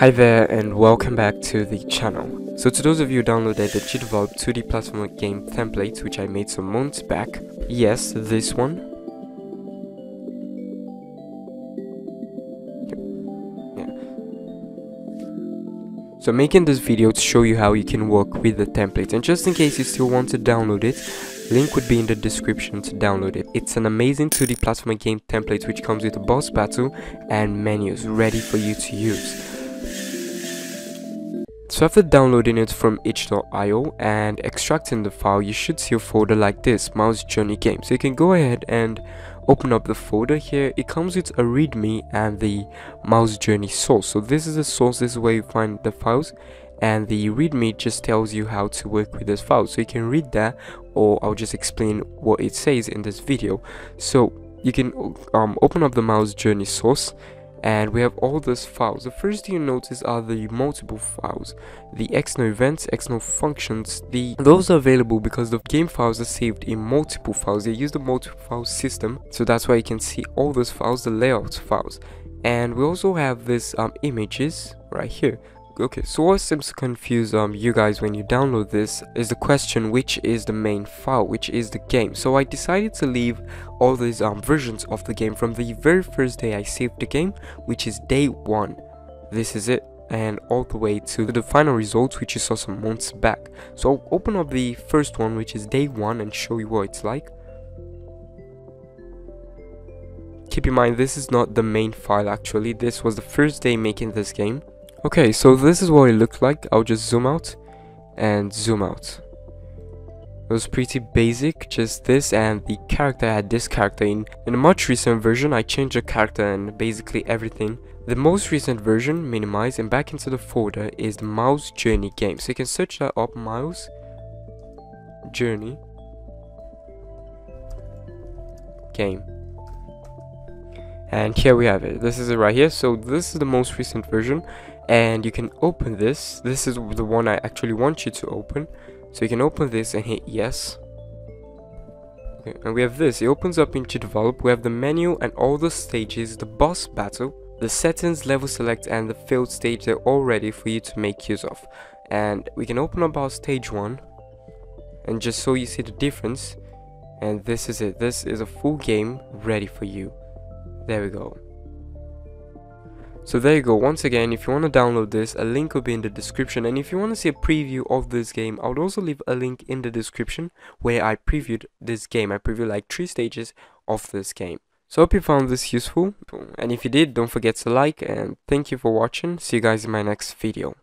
Hi there and welcome back to the channel. So to those of you who downloaded the GDevelop 2D platformer game template which I made some months back, yes, this one. Yeah. So making this video to show you how you can work with the template and just in case you still want to download it, link would be in the description to download it. It's an amazing 2D platformer game template which comes with a boss battle and menus ready for you to use. So after downloading it from itch.io and extracting the file, you should see a folder like this, Miles Journey Game. So you can go ahead and open up the folder here. It comes with a readme and the Miles Journey source. So this is the source, this is where you find the files and the readme just tells you how to work with this file. So you can read that or I'll just explain what it says in this video. So you can um, open up the Miles Journey source and we have all those files. The first thing you notice are the multiple files, the external events, external functions. The those are available because the game files are saved in multiple files. They use the multiple file system, so that's why you can see all those files, the layout files. And we also have this um, images right here okay so what seems to confuse um you guys when you download this is the question which is the main file which is the game. So i decided to leave all these um versions of the game from the very first day i saved the game which is day one. This is it and all the way to the final results which you saw some months back. So i'll open up the first one which is day one and show you what it's like. Keep in mind this is not the main file actually. This was the first day making this game Okay, so this is what it looked like. I'll just zoom out and zoom out. It was pretty basic, just this and the character had this character in. In a much recent version, I changed the character and basically everything. The most recent version, minimize and back into the folder is the Miles Journey game. So you can search that up, Miles Journey game and here we have it. This is it right here. So this is the most recent version. And you can open this. This is the one I actually want you to open. So you can open this and hit yes. Okay, and we have this. It opens up into GDevelop. We have the menu and all the stages the boss battle the settings level select and the field stage they're all ready for you to make use of. And we can open up our stage one. And just so you see the difference. And this is it. This is a full game ready for you there we go so there you go, once again, if you want to download this, a link will be in the description. And if you want to see a preview of this game, I would also leave a link in the description where I previewed this game. I previewed like three stages of this game. So I hope you found this useful. And if you did, don't forget to like and thank you for watching. See you guys in my next video.